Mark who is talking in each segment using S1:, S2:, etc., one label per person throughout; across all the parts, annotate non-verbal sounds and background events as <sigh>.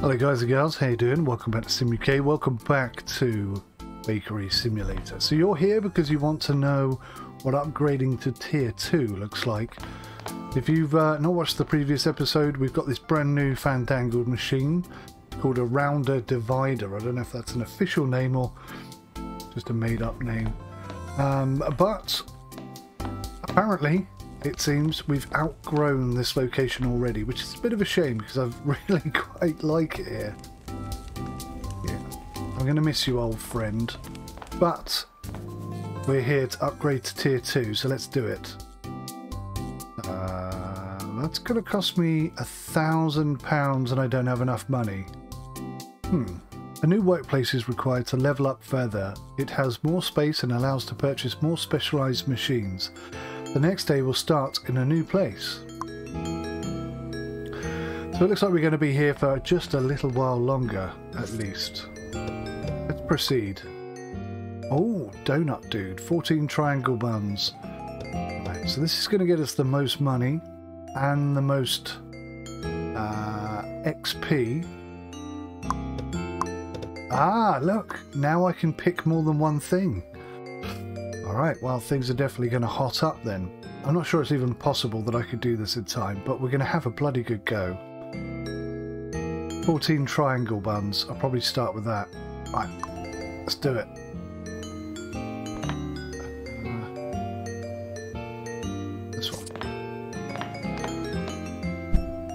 S1: Hello guys and girls, how you doing? Welcome back to SimUK, welcome back to Bakery Simulator. So you're here because you want to know what upgrading to Tier 2 looks like. If you've uh, not watched the previous episode, we've got this brand new fandangled machine called a Rounder Divider. I don't know if that's an official name or just a made up name. Um, but apparently it seems we've outgrown this location already, which is a bit of a shame because I <laughs> really quite like it here. Yeah, I'm going to miss you, old friend. But we're here to upgrade to tier 2, so let's do it. Uh, that's going to cost me a thousand pounds and I don't have enough money. Hmm. A new workplace is required to level up further. It has more space and allows to purchase more specialised machines. The next day will start in a new place. So it looks like we're going to be here for just a little while longer, at least. Let's proceed. Oh, Donut Dude, 14 triangle buns. Right, so this is going to get us the most money and the most uh, XP. Ah, look, now I can pick more than one thing. Alright, well things are definitely going to hot up then. I'm not sure it's even possible that I could do this in time, but we're going to have a bloody good go. 14 triangle buns. I'll probably start with that. Right, let's do it. Uh, this one.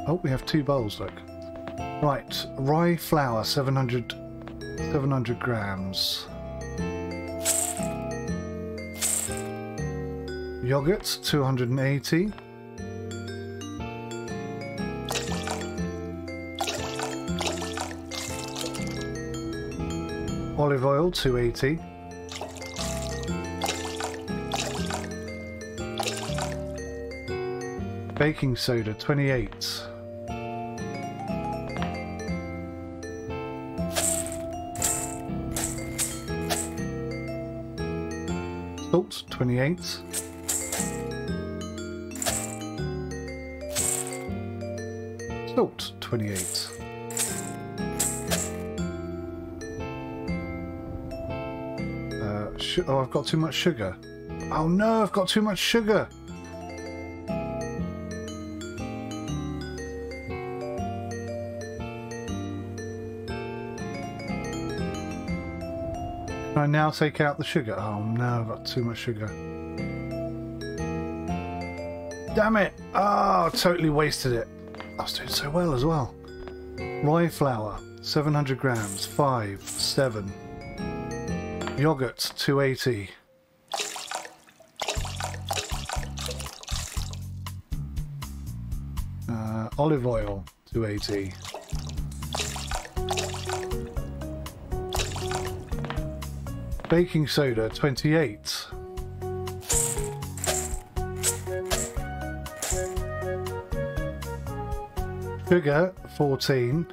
S1: Oh, we have two bowls, look. Right, rye flour, 700, 700 grams. Yogurt, 280. Olive oil, 280. Baking soda, 28. Salt, 28. 28. Uh, oh, I've got too much sugar. Oh no, I've got too much sugar. Can I now take out the sugar? Oh no, I've got too much sugar. Damn it! Oh, totally wasted it. I was doing so well as well. Rye flour, 700 grams, 5, 7. Yogurt, 280. Uh, olive oil, 280. Baking soda, 28. Sugar, 14.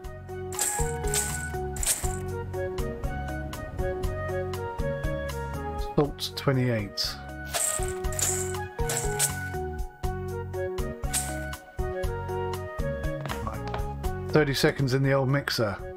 S1: Salt, 28. Right. 30 seconds in the old mixer.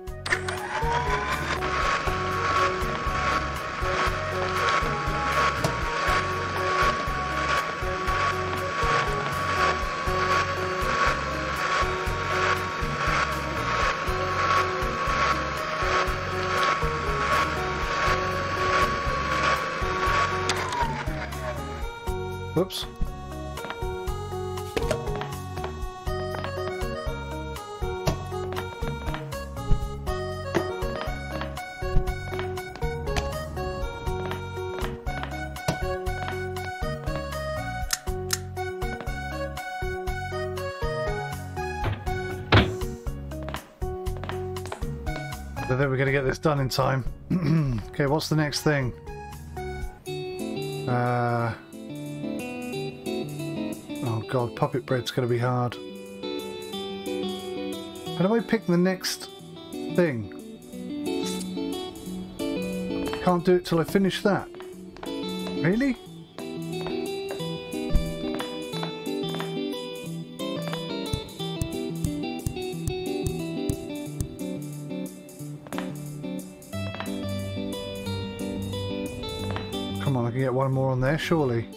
S1: Done in time. <clears throat> okay, what's the next thing? Uh, oh god, puppet bread's going to be hard. How do I pick the next thing? Can't do it till I finish that. Really? There, surely.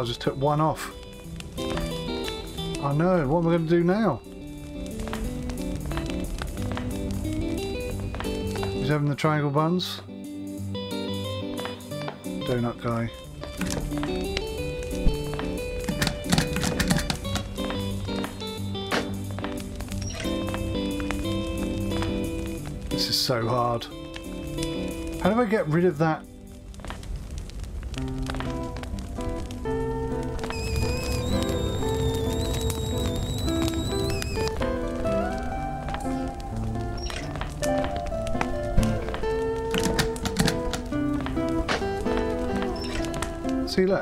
S1: I just took one off. I know, what am I going to do now? He's having the triangle buns. Donut guy. This is so hard. How do I get rid of that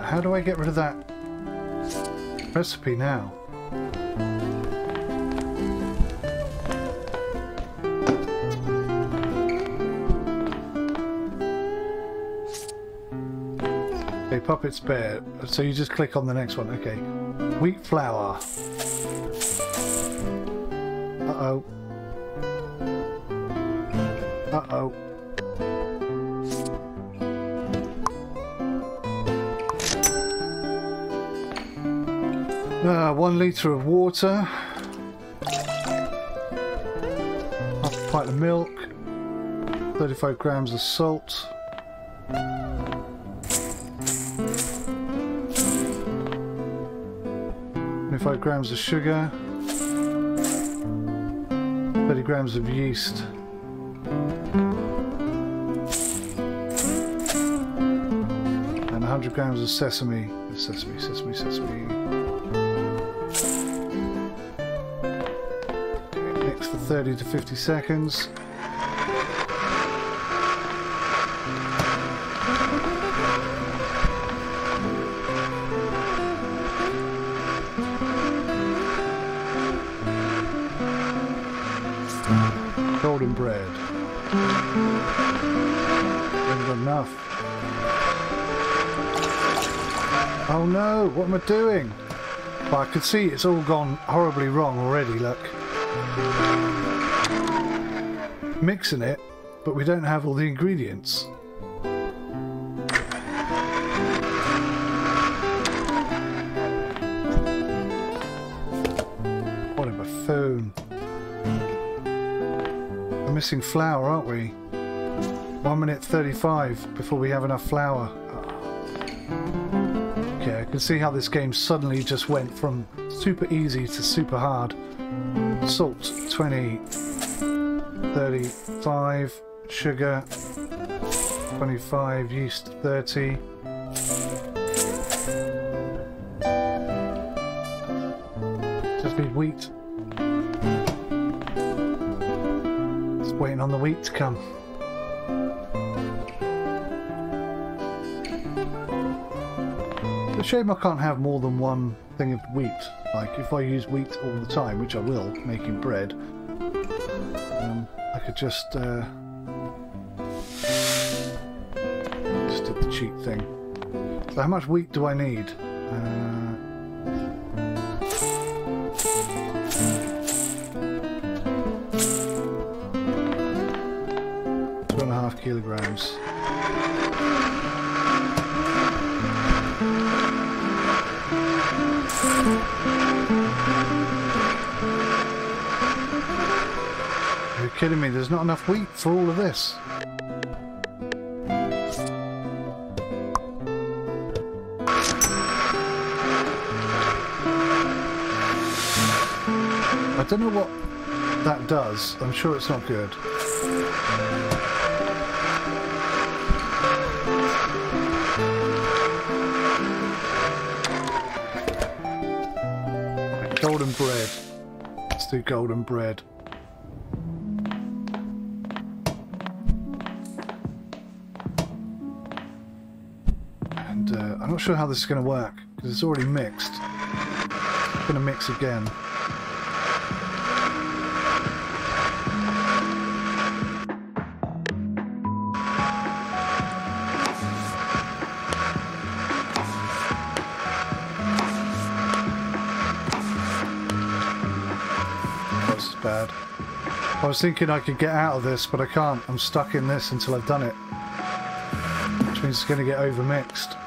S1: how do I get rid of that recipe now? Okay, puppets bear. So you just click on the next one. Okay. Wheat flour. Litre of water. Half a pint of milk. 35 grams of salt. Twenty-five grams of sugar. Thirty grams of yeast. And hundred grams of sesame. Sesame, sesame, sesame. 30 to 50 seconds. Golden bread. Enough. Oh no, what am I doing? Well, I can see it's all gone horribly wrong already, look. Mixing it, but we don't have all the ingredients. What a buffoon. We're missing flour, aren't we? 1 minute 35 before we have enough flour. Okay, I can see how this game suddenly just went from super easy to super hard. Salt 20, 35, sugar 25, yeast 30. Just need wheat. Just waiting on the wheat to come. It's a shame I can't have more than one thing of wheat. Like if I use wheat all the time, which I will, making bread, um, I could just uh, just do the cheat thing. So how much wheat do I need? Uh, two and a half kilograms. Kidding me? There's not enough wheat for all of this. I don't know what that does. I'm sure it's not good. Golden bread. Let's do golden bread. Sure how this is going to work because it's already mixed. It's going to mix again. I was thinking I could get out of this, but I can't. I'm stuck in this until I've done it. Which means it's going to get overmixed.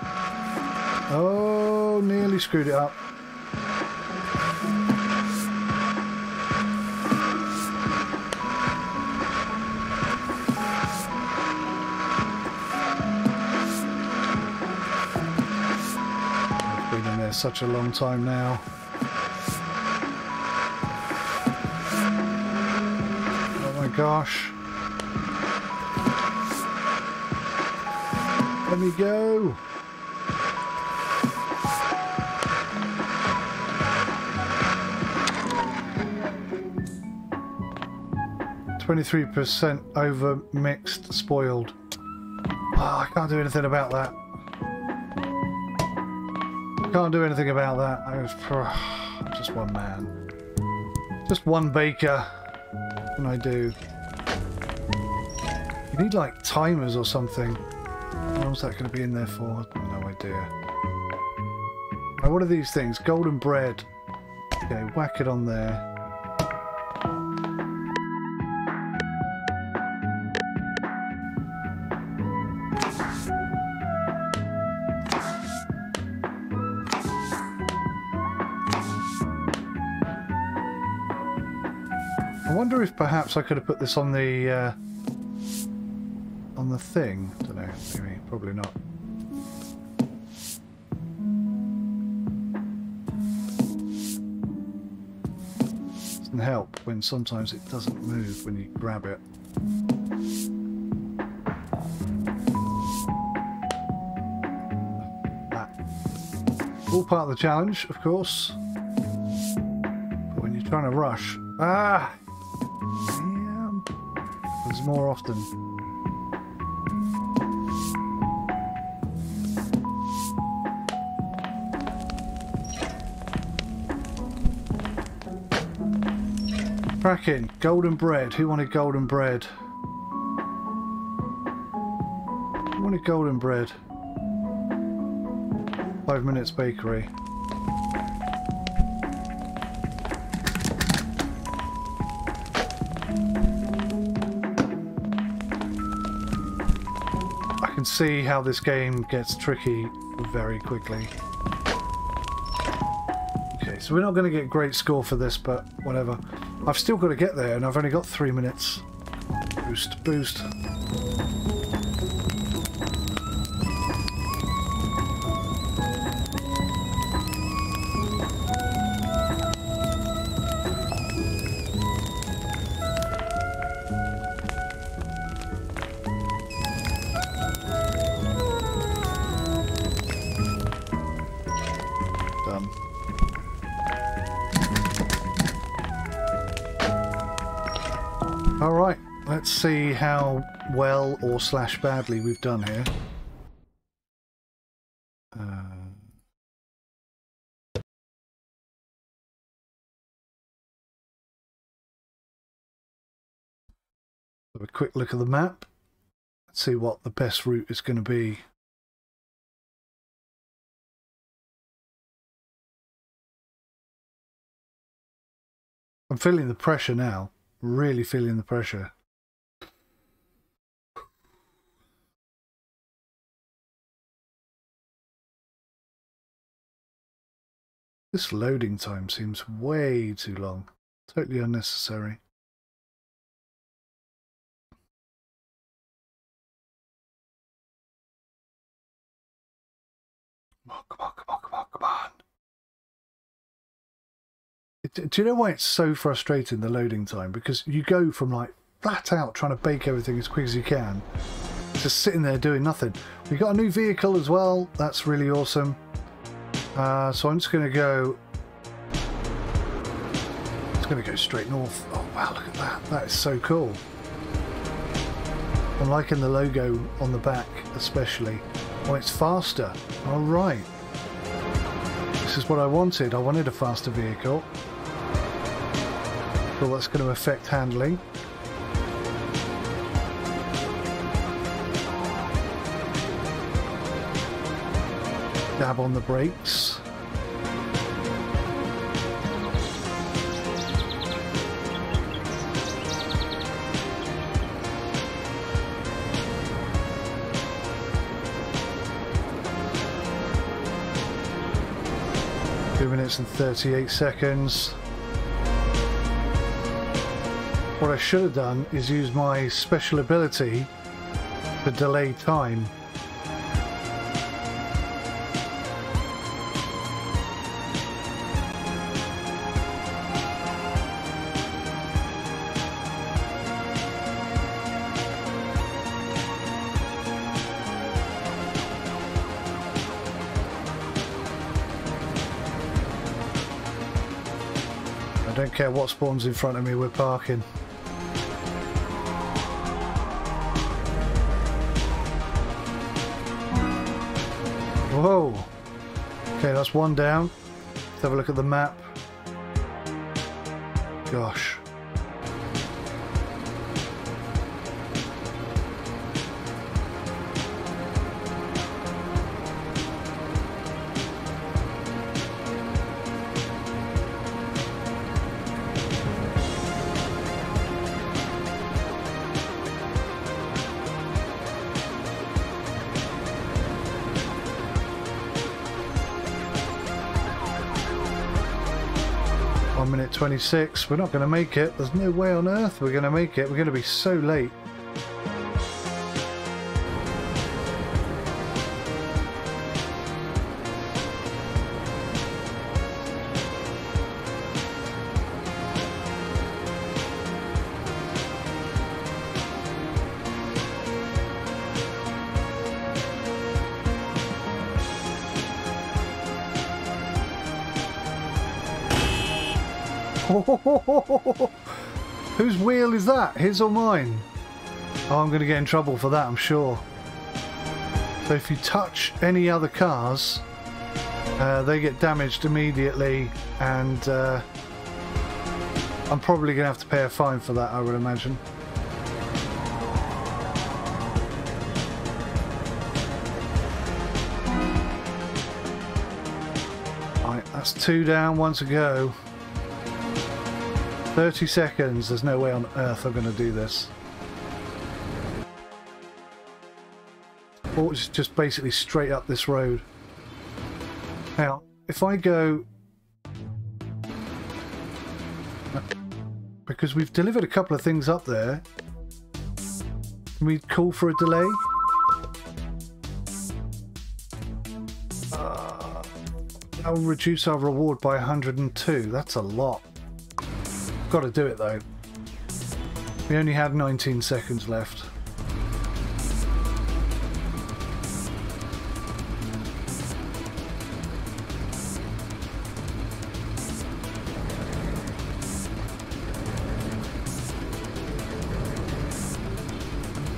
S1: Oh, nearly screwed it up. I've been in there such a long time now. Oh my gosh. Let me go. Twenty-three percent over mixed, spoiled. Oh, I can't do anything about that. Can't do anything about that. I was <sighs> just one man. Just one baker. Can I do? You need like timers or something. What was that going to be in there for? No idea. Right, what are these things? Golden bread. Okay, whack it on there. If perhaps I could have put this on the uh, on the thing. don't know. Maybe, probably not. Doesn't help when sometimes it doesn't move when you grab it. All part of the challenge, of course. But when you're trying to rush, ah, there's more often. Cracking. Golden bread. Who wanted golden bread? Who wanted golden bread? Five minutes bakery. See how this game gets tricky very quickly. Okay, so we're not going to get great score for this, but whatever. I've still got to get there, and I've only got three minutes. Boost, boost. Well or slash badly we've done here. Uh, a quick look at the map. Let's see what the best route is going to be. I'm feeling the pressure now. Really feeling the pressure. This loading time seems way too long. Totally unnecessary. Come on, come on, come on, come on, come on. It- do you know why it's so frustrating the loading time? Because you go from like flat out trying to bake everything as quick as you can, just sitting there doing nothing. We got a new vehicle as well. That's really awesome. Uh, so I'm just going to go. It's going to go straight north. Oh wow, look at that! That is so cool. I'm liking the logo on the back, especially. Oh, it's faster. All right. This is what I wanted. I wanted a faster vehicle. Well, that's going to affect handling. Dab on the brakes. Two minutes and 38 seconds. What I should have done is use my special ability to delay time. Spawns in front of me, we're parking. Whoa! Okay, that's one down. Let's have a look at the map. Gosh. One minute 26. We're not going to make it. There's no way on earth we're going to make it. We're going to be so late. Wheel is that? His or mine? Oh, I'm going to get in trouble for that, I'm sure. So if you touch any other cars, uh, they get damaged immediately, and uh, I'm probably going to have to pay a fine for that, I would imagine. Right, that's two down, one to go. 30 seconds. There's no way on earth I'm going to do this. Or it's just basically straight up this road. Now, if I go... Because we've delivered a couple of things up there. Can we call for a delay? Uh, that'll reduce our reward by 102. That's a lot. Got to do it though. We only had 19 seconds left.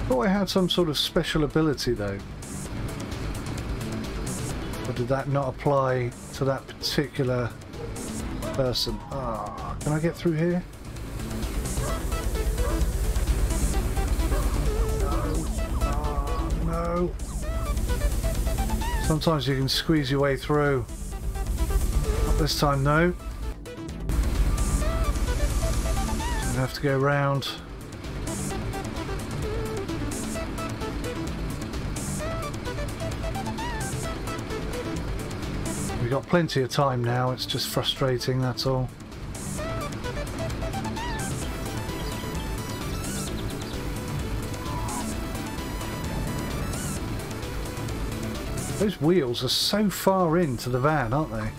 S1: Thought I had some sort of special ability though. Or did that not apply to that particular person? Ah, can I get through here? Ah, no. Sometimes you can squeeze your way through. Not this time, no. Have to go round. Plenty of time now, it's just frustrating, that's all. Those wheels are so far into the van, aren't they?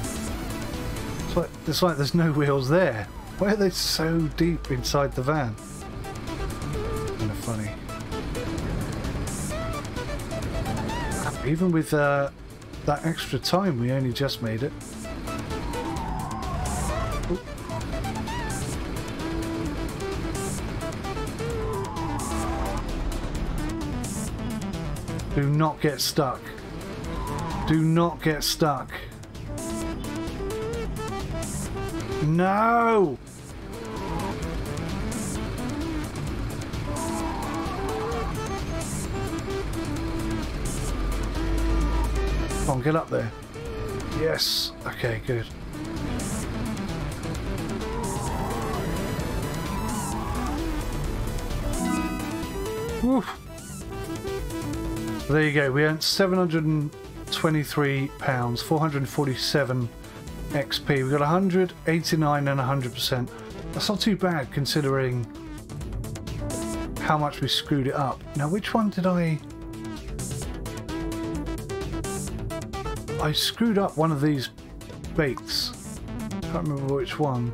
S1: It's like, it's like there's no wheels there. Why are they so deep inside the van? Kind of funny. Even with uh, that extra time, we only just made it. Do not get stuck. Do not get stuck. No! On, get up there. Yes. Okay, good. Woof. There you go. We earned 723 pounds, 447 XP. We got 189 and 100%. That's not too bad considering how much we screwed it up. Now, which one did I... I screwed up one of these bakes. Can't remember which one.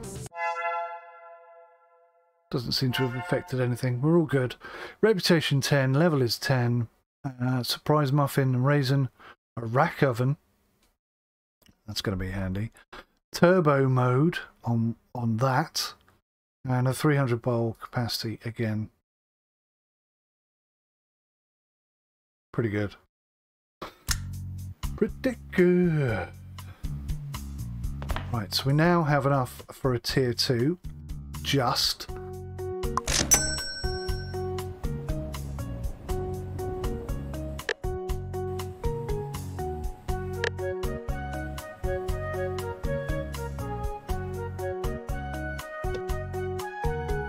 S1: Doesn't seem to have affected anything. We're all good. Reputation 10, level is 10. Uh, surprise muffin and raisin. A rack oven. That's going to be handy. Turbo mode on on that. And a 300 bowl capacity again. Pretty good. Good. Right, so we now have enough for a tier 2. Just.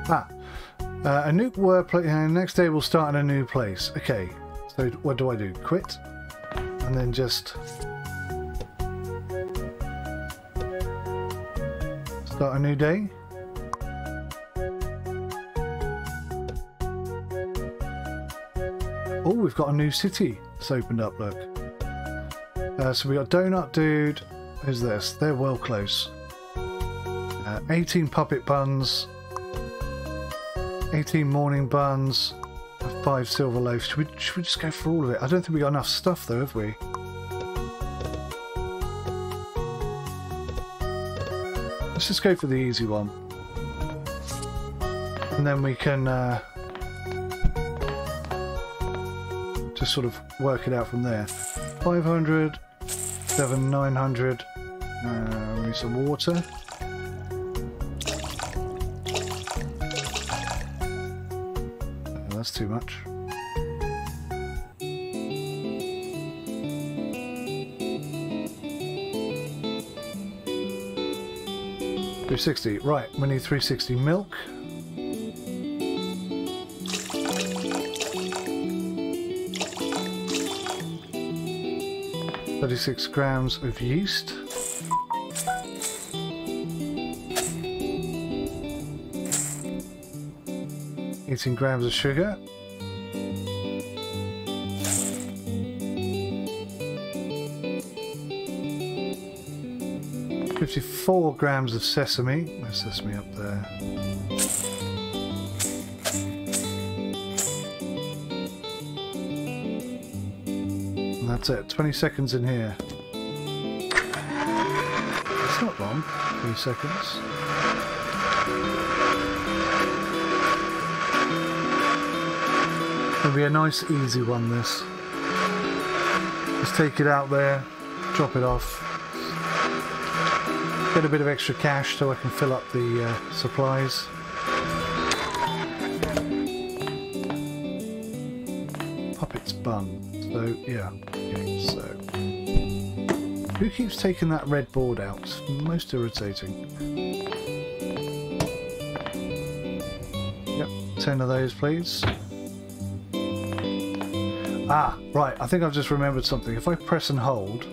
S1: Ah, uh, a new workplace. Uh, next day we'll start in a new place. Okay, so what do I do? Quit, and then just start a new day. Oh, we've got a new city. It's opened up. Look. Uh, so we got Donut Dude. Who's this? They're well close. Uh, 18 puppet buns. 18 morning buns, 5 silver loaves. Should we, should we just go for all of it? I don't think we got enough stuff though, have we? Let's just go for the easy one. And then we can uh, just sort of work it out from there. 500, 7, 900. Uh, we need some water. Too much. Three sixty. Right, we need three sixty milk. Thirty-six grams of yeast. 18 grams of sugar. Fifty-four grams of sesame. Where's sesame up there? And that's it. Twenty seconds in here. It's not long. Twenty seconds. It'll be a nice easy one this. Just take it out there, drop it off. Get a bit of extra cash so I can fill up the uh, supplies. Puppets bun. So yeah. So who keeps taking that red board out? Most irritating. Yep, ten of those please. Ah, right, I think I've just remembered something. If I press and hold...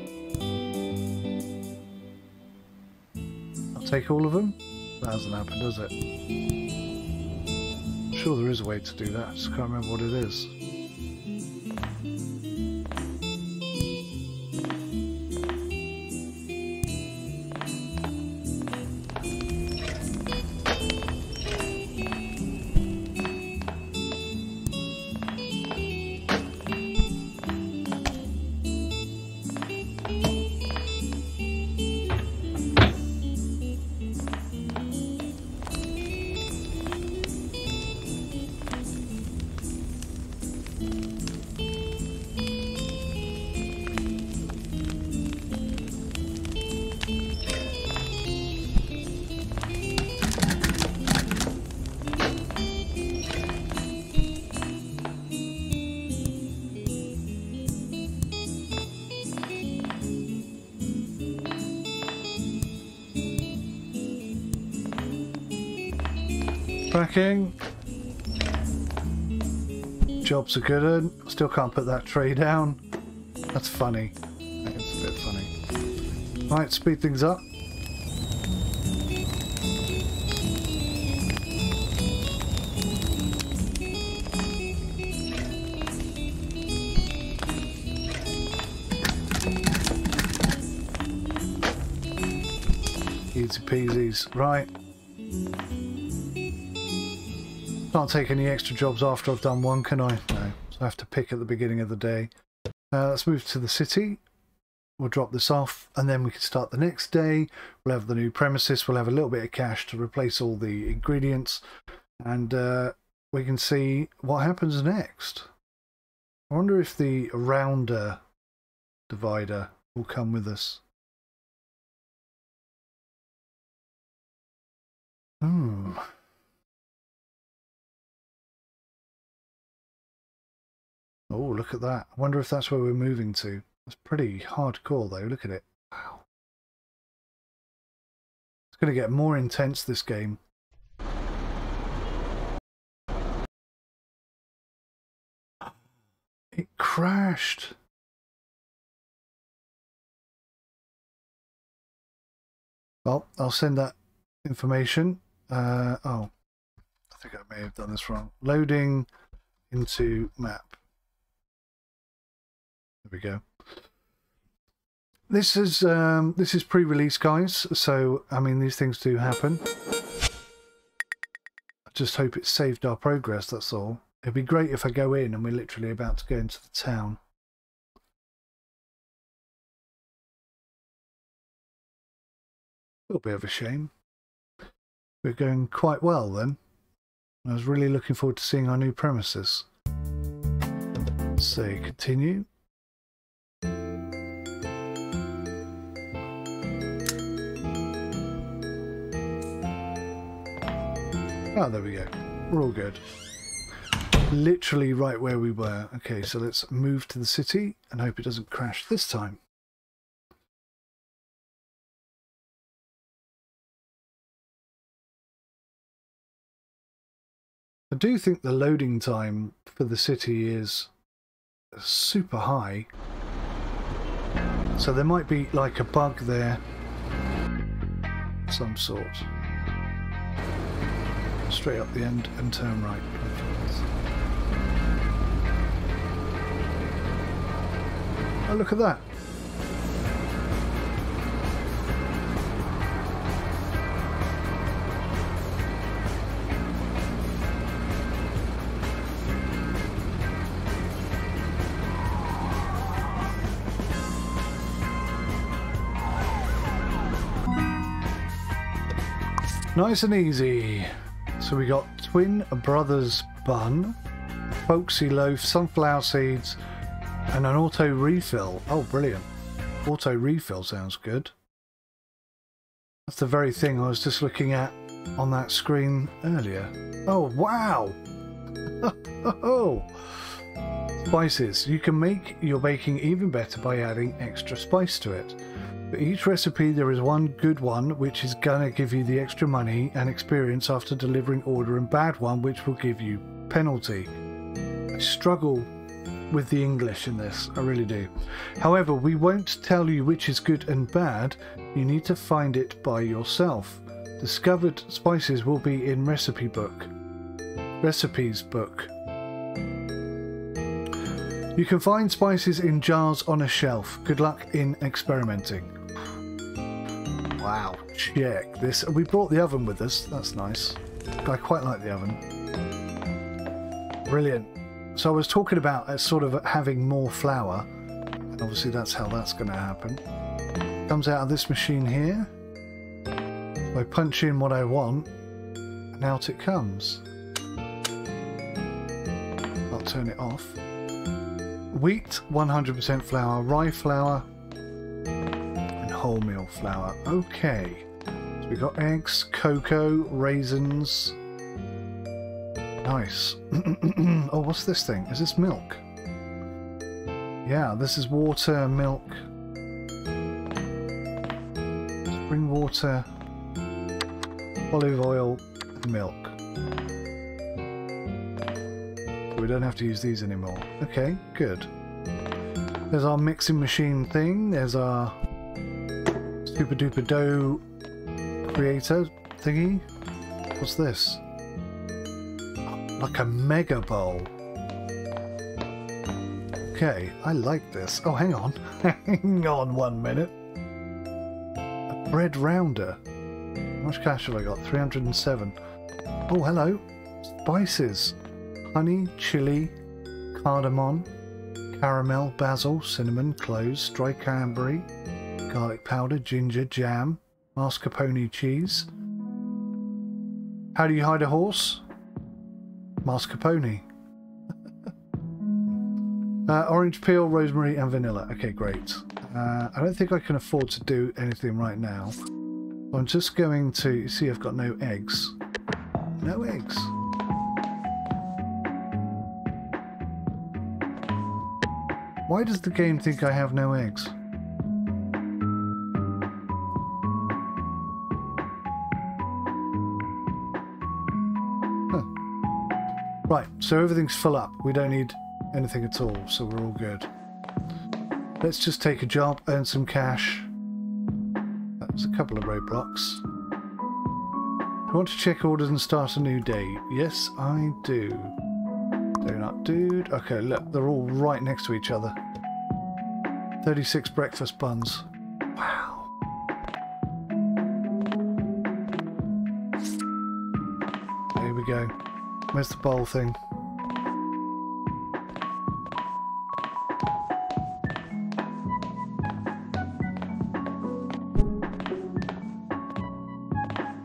S1: I'll take all of them? That hasn't happened, does it? I'm sure there is a way to do that, I just can't remember what it is. Packing. Jobs are good. Still can't put that tray down. That's funny. It's a bit funny. Right, speed things up. Easy peasies. Right. Can't take any extra jobs after I've done one, can I? No. So I have to pick at the beginning of the day. Uh, let's move to the city. We'll drop this off and then we can start the next day. We'll have the new premises. We'll have a little bit of cash to replace all the ingredients and uh, we can see what happens next. I wonder if the rounder divider will come with us. Hmm. Oh, look at that. I wonder if that's where we're moving to. It's pretty hardcore though. Look at it. Wow. It's going to get more intense this game. <gasps> It crashed. Well, I'll send that information. Uh, oh, I think I may have done this wrong. Loading into map. There we go. This is um, this is pre-release, guys. So I mean, these things do happen. I just hope it saved our progress. That's all. It'd be great if I go in and we're literally about to go into the town. A little bit of a shame. We're going quite well then. I was really looking forward to seeing our new premises. So continue. Oh, there we go. We're all good. Literally right where we were. Okay, so let's move to the city and hope it doesn't crash this time. I do think the loading time for the city is super high. So there might be like a bug there. Some sort. Straight up the end and turn right. Oh, look at that. Nice and easy. So we got Twin Brothers Bun, Folksy Loaf, Sunflower Seeds, and an auto refill. Oh, brilliant. Auto refill sounds good. That's the very thing I was just looking at on that screen earlier. Oh, wow! <laughs> oh! Spices. You can make your baking even better by adding extra spice to it. For each recipe there is one good one which is gonna give you the extra money and experience after delivering order and bad one which will give you penalty. I struggle with the English in this, I really do. However, we won't tell you which is good and bad, you need to find it by yourself. Discovered spices will be in recipe book. Recipes book. You can find spices in jars on a shelf. Good luck in experimenting. Wow, check this. We brought the oven with us. That's nice. I quite like the oven. Brilliant. So I was talking about uh, sort of having more flour. And obviously that's how that's going to happen. Comes out of this machine here. I punch in what I want. And out it comes. I'll turn it off. Wheat, 100% flour. Rye flour, wholemeal flour. Okay. So we got eggs, cocoa, raisins. Nice. <clears throat> oh, what's this thing? Is this milk? Yeah, this is water, milk. Spring water, olive oil, milk. We don't have to use these anymore. Okay, good. There's our mixing machine thing. There's our super duper dough creator thingy. What's this? Like a mega bowl. Okay, I like this. Oh, hang on. <laughs> hang on one minute. A bread rounder. How much cash have I got? 307. Oh, hello. Spices. Honey, chili, cardamom, caramel, basil, cinnamon, cloves, dry cranberry, garlic powder, ginger, jam, mascarpone cheese. How do you hide a horse? Mascarpone. <laughs> uh, orange peel, rosemary and vanilla. Okay, great. Uh, I don't think I can afford to do anything right now. I'm just going to see I've got no eggs. No eggs. Why does the game think I have no eggs? Right, so everything's full up. We don't need anything at all, so we're all good. Let's just take a job, earn some cash. That was a couple of roadblocks. I want to check orders and start a new day. Yes, I do. Donut dude. Okay, look, they're all right next to each other. 36 breakfast buns. Wow. Here we go. Where's the bowl thing?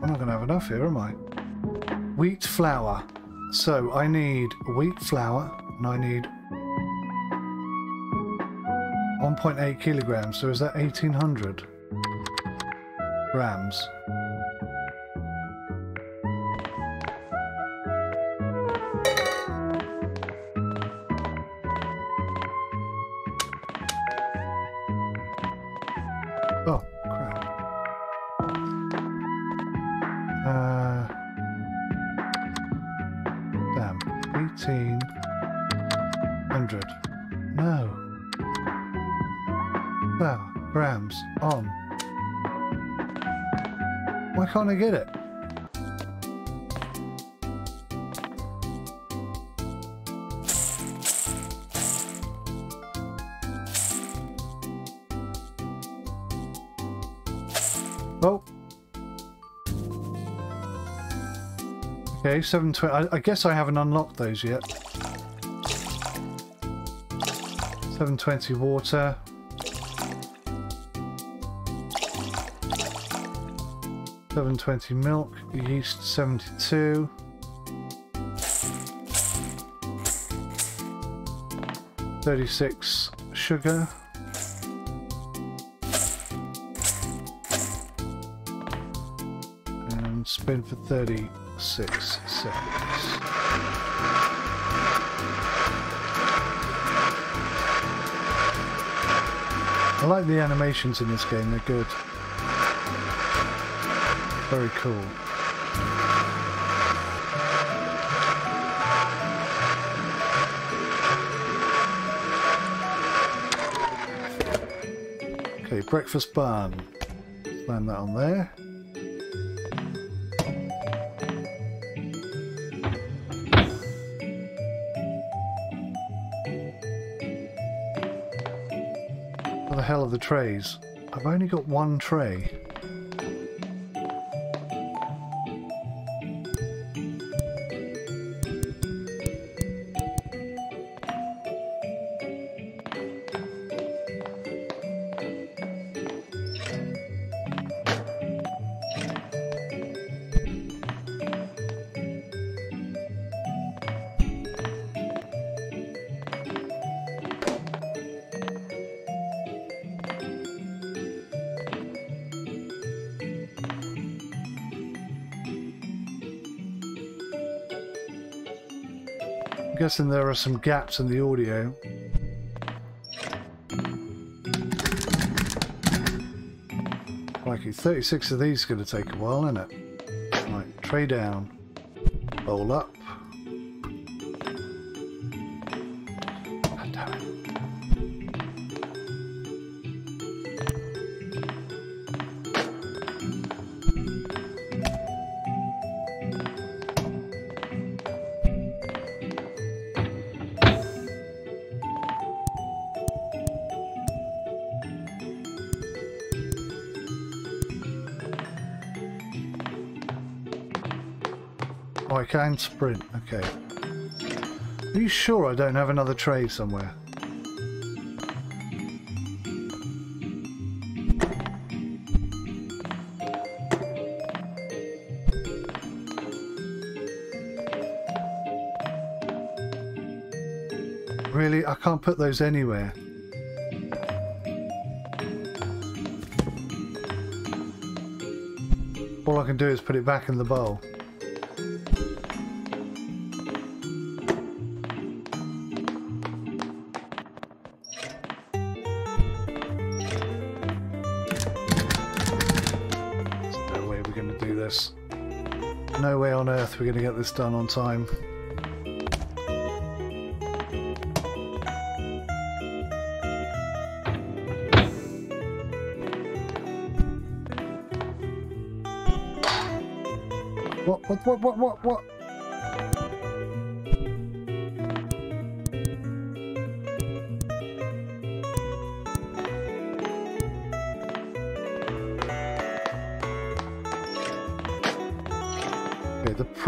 S1: I'm not going to have enough here, am I? Wheat flour. So I need wheat flour and I need 1.8 kilograms. So is that 1800 grams? I get it? Oh. Okay, 720. I, I guess I haven't unlocked those yet. 720 water. Seven twenty milk, yeast seventy two. Thirty six sugar. And spin for thirty six seconds. I like the animations in this game, they're good. Very cool. Okay, breakfast bun. Land that on there. What the hell are the trays? I've only got one tray. Guessing there are some gaps in the audio. Crikey, 36 of these is going to take a while, isn't it? Right, tray down. Bowl up. Sprint. Okay. Are you sure I don't have another tray somewhere? Really? I can't put those anywhere. All I can do is put it back in the bowl. We're going to get this done on time. What, what, what, what, what, what?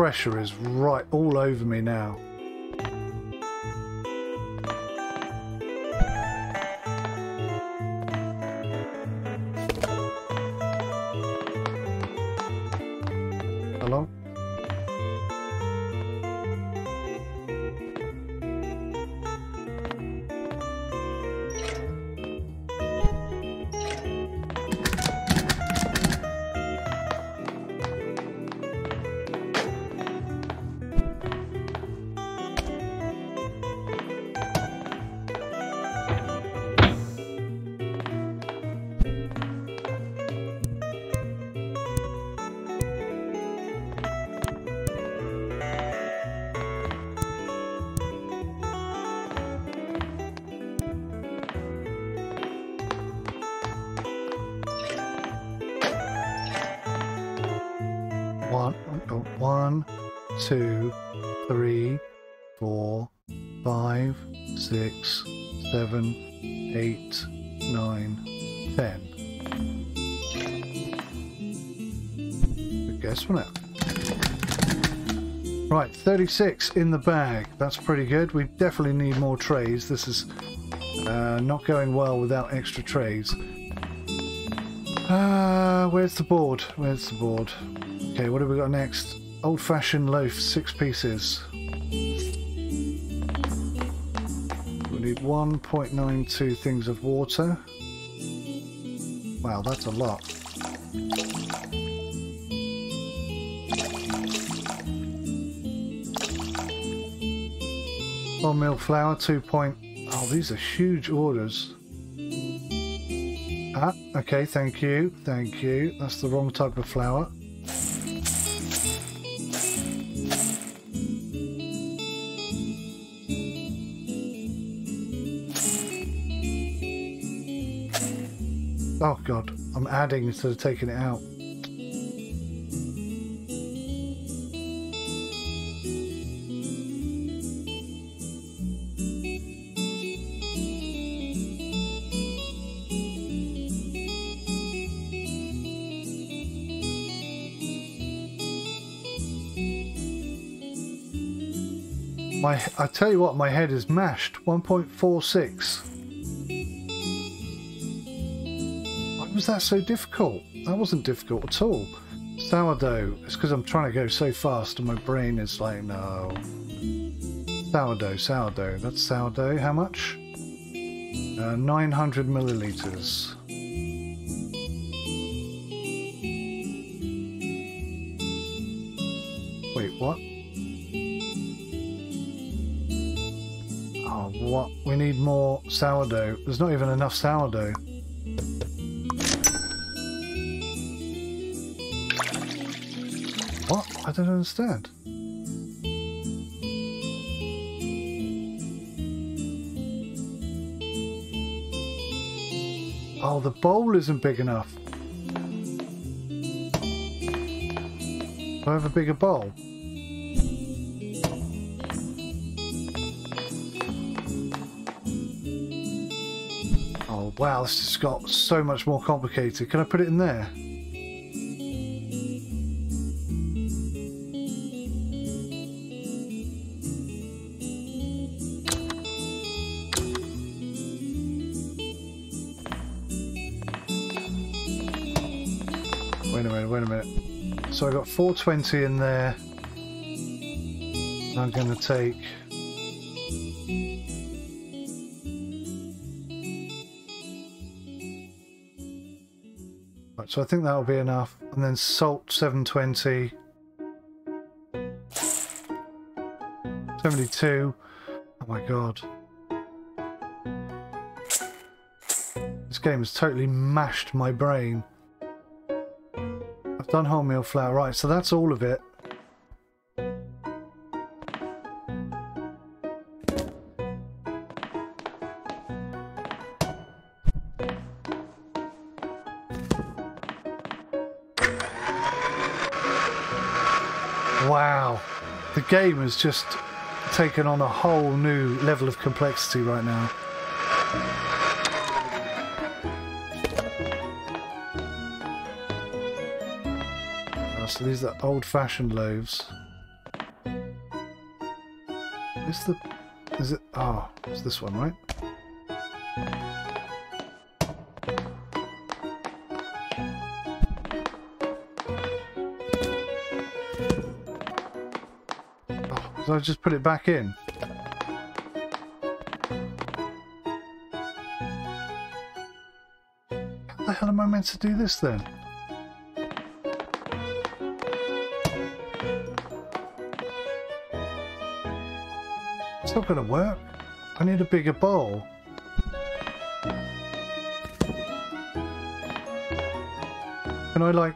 S1: Pressure is right all over me now. One, two, three, four, five, six, seven, eight, nine, ten. Good guess, wasn't it? Right, 36 in the bag. That's pretty good. We definitely need more trays. This is uh, not going well without extra trays. Uh, where's the board? Where's the board? Okay, what have we got next? Old-fashioned loaf, six pieces. We need 1.92 things of water. Wow, that's a lot. One mil flour, two point. Oh, these are huge orders. Ah, okay, thank you, thank you. That's the wrong type of flour. Oh god, I'm adding instead of taking it out. My, I tell you what, my head is mashed. 1.46. was that so difficult? That wasn't difficult at all. Sourdough. It's because I'm trying to go so fast and my brain is like, no. Sourdough, sourdough. That's sourdough. How much? Uh, 900 milliliters. Wait, what? Oh, what? We need more sourdough. There's not even enough sourdough. I don't understand. Oh, the bowl isn't big enough. Do I have a bigger bowl? Oh, wow, this has got so much more complicated. Can I put it in there? 420 in there. I'm going to take... Right, so I think that'll be enough. And then salt 720. 72. Oh my god. This game has totally mashed my brain. Done wholemeal flour, right, so that's all of it. Wow, the game has just taken on a whole new level of complexity right now. So these are old-fashioned loaves. Is the... Is it... Oh, it's this one, right? Oh, so I just put it back in? How the hell am I meant to do this then? It's not going to work. I need a bigger bowl. Can I like...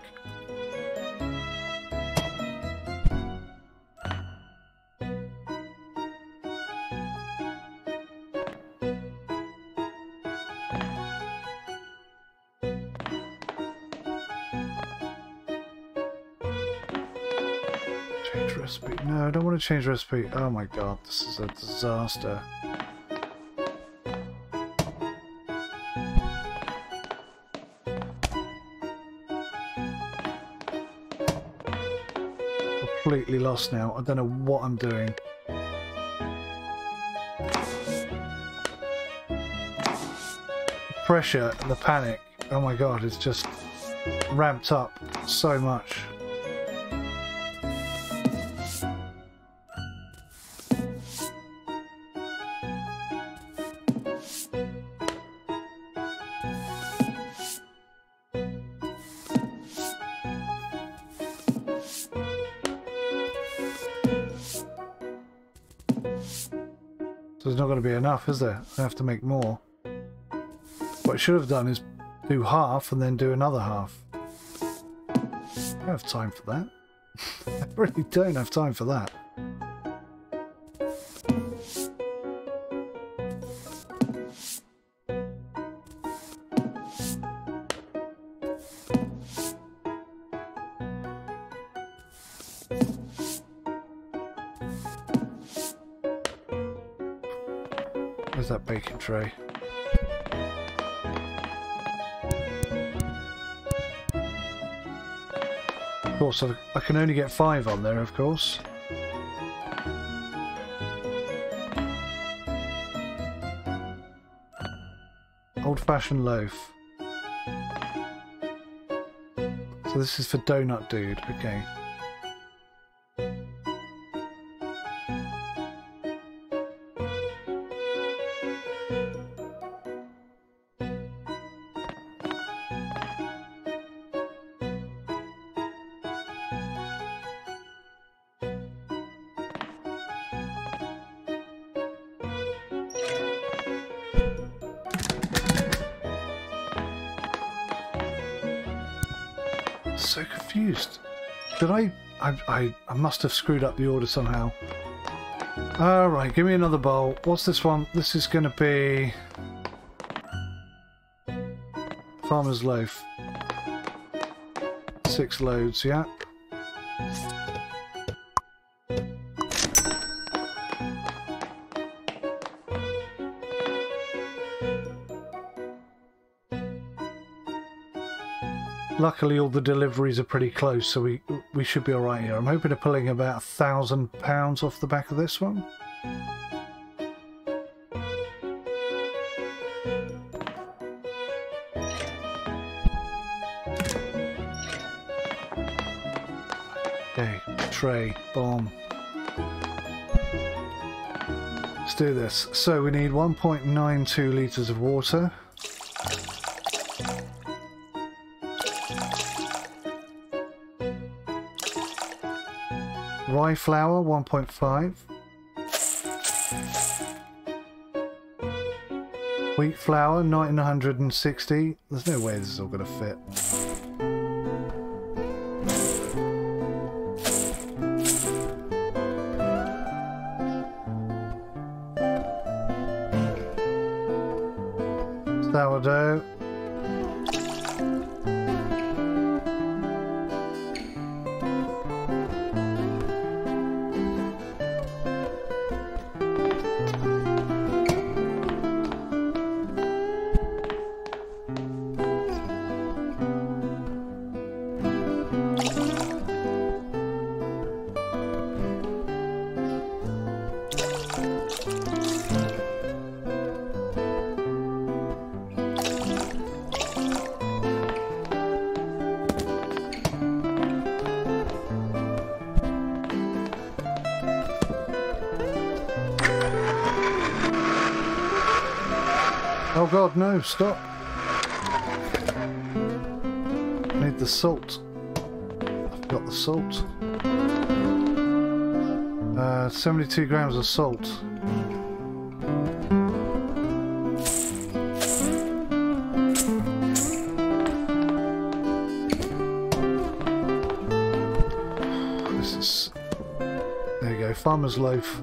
S1: change recipe. Oh my god, this is a disaster. Completely lost now. I don't know what I'm doing. The pressure and the panic. Oh my god, it's just ramped up so much. There's not going to be enough, is there? I have to make more. What I should have done is do half and then do another half. I don't have time for that. <laughs> I really don't have time for that. Course, I, I can only get five on there, of course. Old-fashioned loaf. So this is for Donut Dude, okay. I... I must have screwed up the order somehow. Alright, give me another bowl. What's this one? This is going to be... Farmer's loaf. Six loads, yeah. Luckily, all the deliveries are pretty close, so we we should be all right here. I'm hoping to pulling about a thousand pounds off the back of this one. Okay, tray, bomb. Let's do this. So we need 1.92 litres of water. Flour, 1.5. Wheat flour, 960. There's no way this is all going to fit. Oh god, no, stop. Need the salt. I've got the salt. Uh, 72 grams of salt. This is... There you go, farmer's loaf.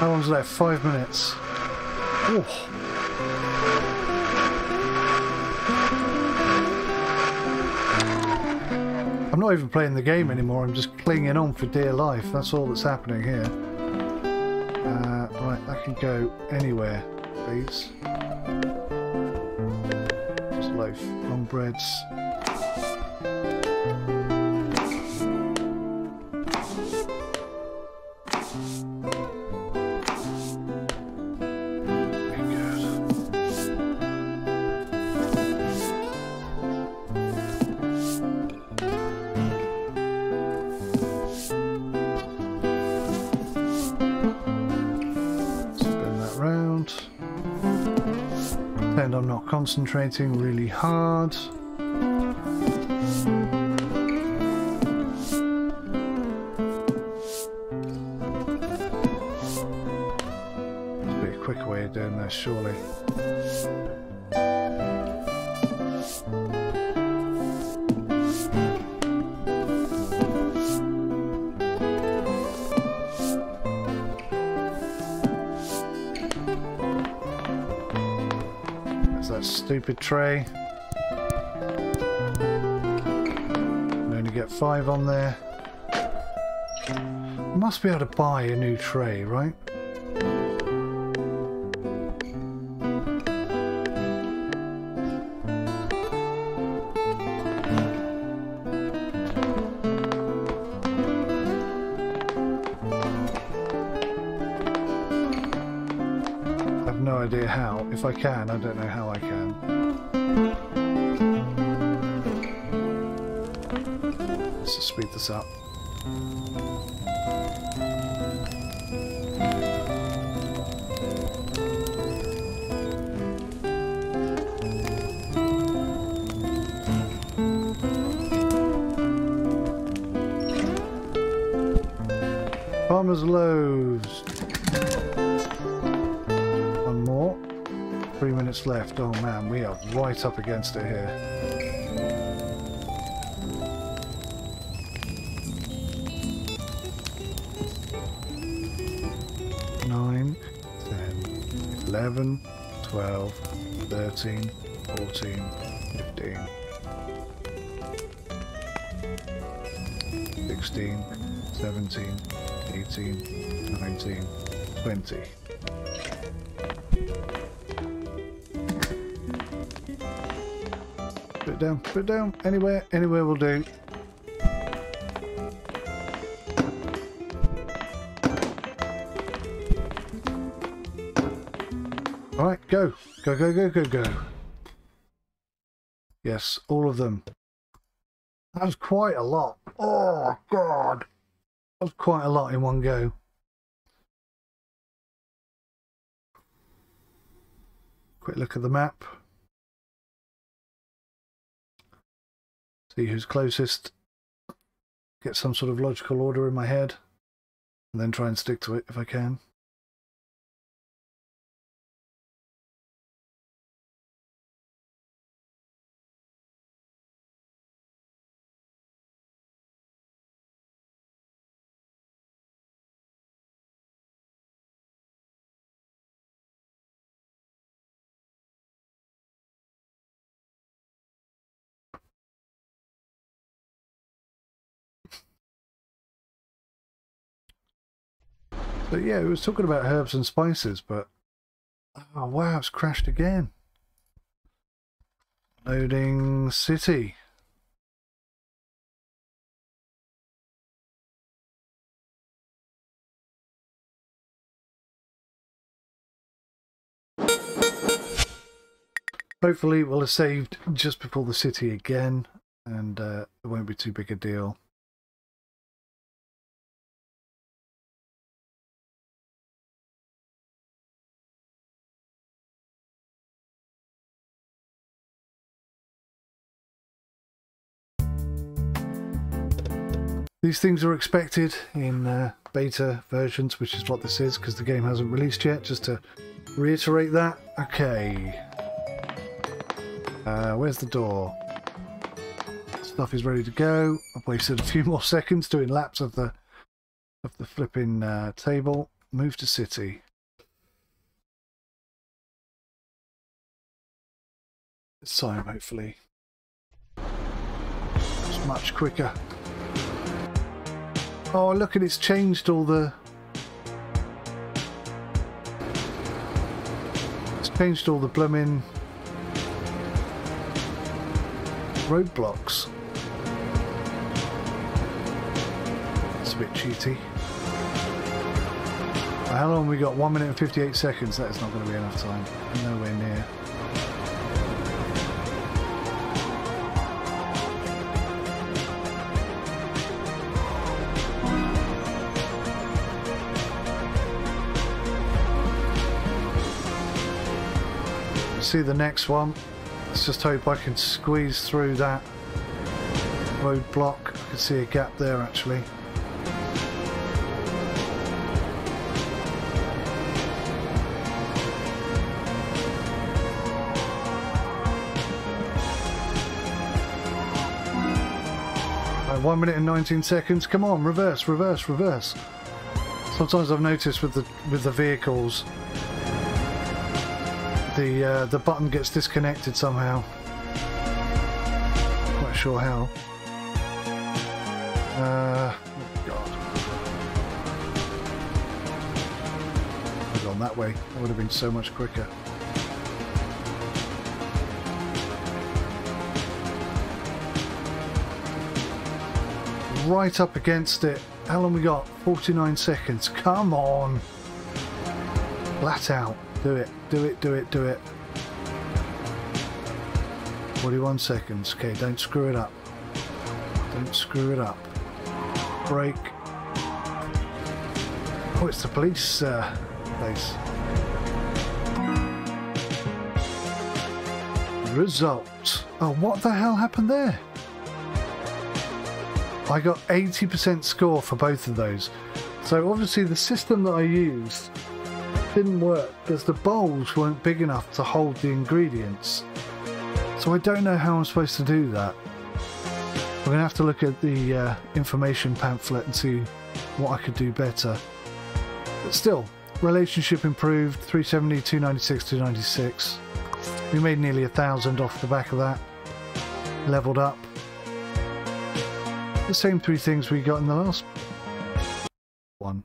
S1: How long's left? Five minutes. Oh. I'm not even playing the game anymore, I'm just clinging on for dear life. That's all that's happening here. Uh, right, that can go anywhere, please. It's loaf, long breads. Concentrating really hard. Stupid tray. Only get five on there. Must be able to buy a new tray, right? I have no idea how. If I can, I don't know how I can. This up. Farmer's loaves. One more. Three minutes left. Oh man, we are right up against it here. 13, 14, 15, 16, 17, 18, 19, 20. Put it down, put it down, anywhere, anywhere will do. Alright, go. Go, go, go, go, go. Yes, all of them. That was quite a lot. Oh, God. That was quite a lot in one go. Quick look at the map. See who's closest. Get some sort of logical order in my head. And then try and stick to it if I can. But yeah, it was talking about herbs and spices, but oh wow, it's crashed again. Loading city. Hopefully we'll have saved just before the city again and uh, it won't be too big a deal. These things are expected in uh, beta versions, which is what this is, because the game hasn't released yet, just to reiterate that. Okay. Uh, where's the door? Stuff is ready to go. I've wasted a few <laughs> more seconds doing laps of the of the flipping uh, table. Move to city. This time, hopefully. It's much quicker. Oh, look at it's changed all the... It's changed all the blooming roadblocks. It's a bit cheaty. How long we got? 1 minute and 58 seconds. That is not going to be enough time. Nowhere near. See the next one. Let's just hope I can squeeze through that roadblock. I can see a gap there actually. Right, one minute and 19 seconds. Come on, reverse, reverse, reverse. Sometimes I've noticed with the with the vehicles the uh, the button gets disconnected somehow. Quite sure how. Uh, oh God. I've gone that way. That would have been so much quicker. Right up against it. How long we got? 49 seconds. Come on. Flat out. Do it, do it, do it, do it. 41 seconds. Okay, don't screw it up. Don't screw it up. Brake. Oh, it's the police uh, place. Result. Oh, what the hell happened there? I got 80% score for both of those. So obviously the system that I used didn't work because the bowls weren't big enough to hold the ingredients. So I don't know how I'm supposed to do that. I'm going to have to look at the uh, information pamphlet and see what I could do better. But still, relationship improved 370, 296, 296. We made nearly a thousand off the back of that. Leveled up. The same three things we got in the last one.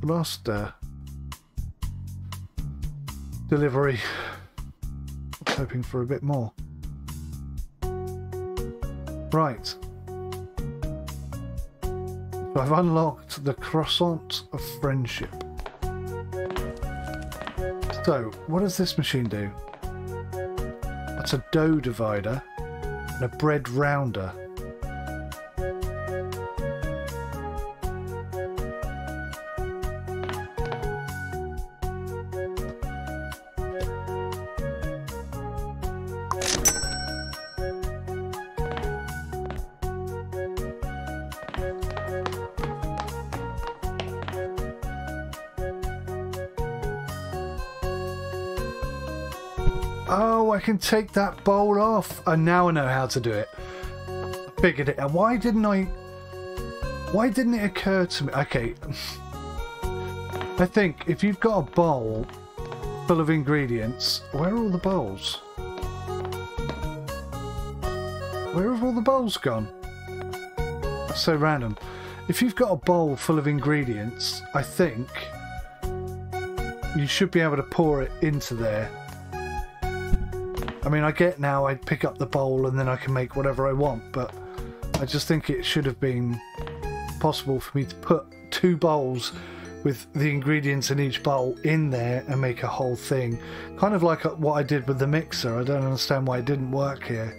S1: The last uh, delivery. Hoping for a bit more. Right. I've unlocked the croissant of friendship. So, what does this machine do? That's a dough divider and a bread rounder. Oh, I can take that bowl off. And now I know how to do it. I figured it out. Why didn't I... Why didn't it occur to me? Okay. I think if you've got a bowl full of ingredients... Where are all the bowls? Where have all the bowls gone? That's so random. If you've got a bowl full of ingredients, I think you should be able to pour it into there I mean, I get now I pick up the bowl and then I can make whatever I want, but I just think it should have been possible for me to put two bowls with the ingredients in each bowl in there and make a whole thing. Kind of like what I did with the mixer. I don't understand why it didn't work here.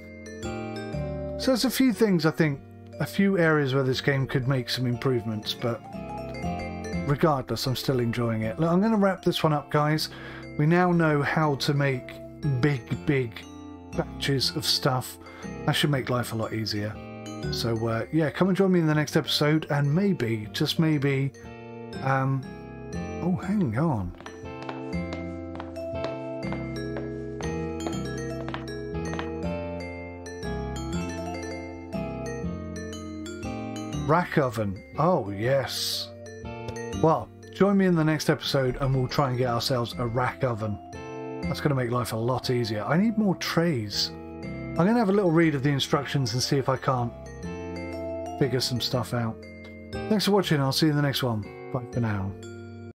S1: So there's a few things I think, a few areas where this game could make some improvements, but regardless, I'm still enjoying it. Look, I'm going to wrap this one up, guys. We now know how to make big, big batches of stuff. That should make life a lot easier. So uh, yeah, come and join me in the next episode, and maybe, just maybe, um, oh, hang on. Rack oven. Oh, yes. Well, join me in the next episode and we'll try and get ourselves a rack oven. That's going to make life a lot easier. I need more trays. I'm going to have a little read of the instructions and see if I can't figure some stuff out. Thanks for watching. I'll see you in the next one. Bye for now.